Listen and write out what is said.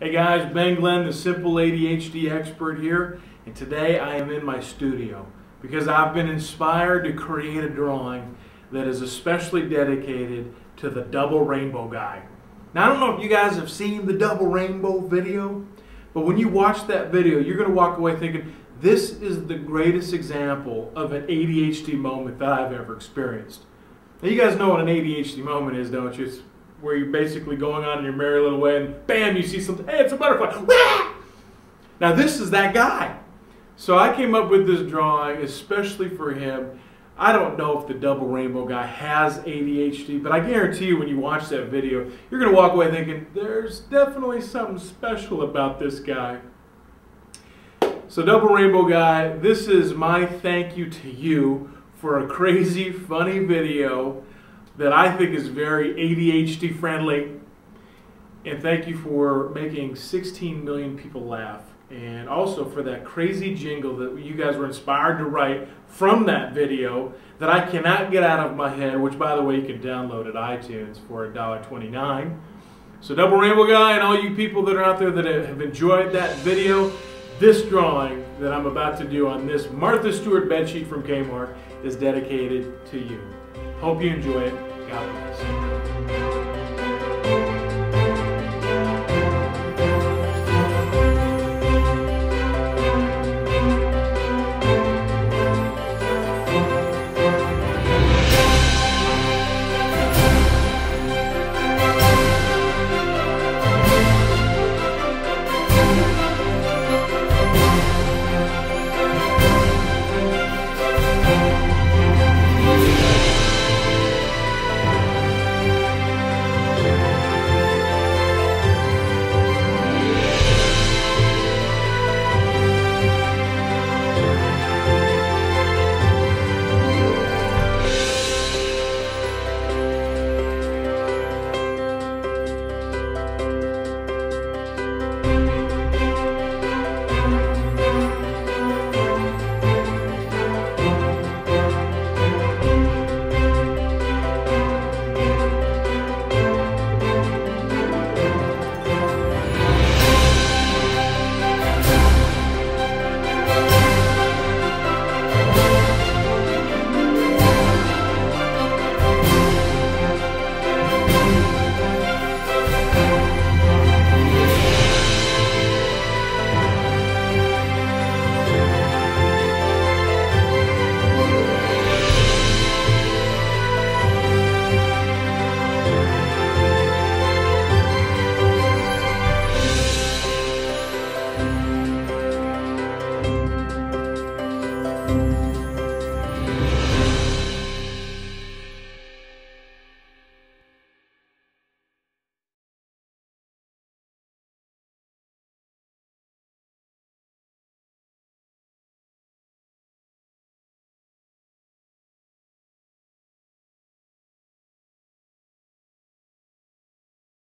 Hey guys, Ben Glenn, the Simple ADHD expert here, and today I am in my studio because I've been inspired to create a drawing that is especially dedicated to the double rainbow guy. Now, I don't know if you guys have seen the double rainbow video, but when you watch that video, you're going to walk away thinking, this is the greatest example of an ADHD moment that I've ever experienced. Now, you guys know what an ADHD moment is, don't you? It's where you're basically going on in your merry little way and bam, you see something, hey, it's a butterfly. Wah! Now, this is that guy. So I came up with this drawing especially for him. I don't know if the double rainbow guy has ADHD, but I guarantee you when you watch that video, you're going to walk away thinking, there's definitely something special about this guy. So, Double Rainbow Guy, this is my thank you to you for a crazy, funny video that I think is very ADHD friendly. And thank you for making 16 million people laugh. And also for that crazy jingle that you guys were inspired to write from that video that I cannot get out of my head, which, by the way, you can download at iTunes for $1.29. So, Double Rainbow Guy, and all you people that are out there that have enjoyed that video, this drawing that I'm about to do on this Martha Stewart bedsheet from Kmart is dedicated to you. Hope you enjoy it. God bless.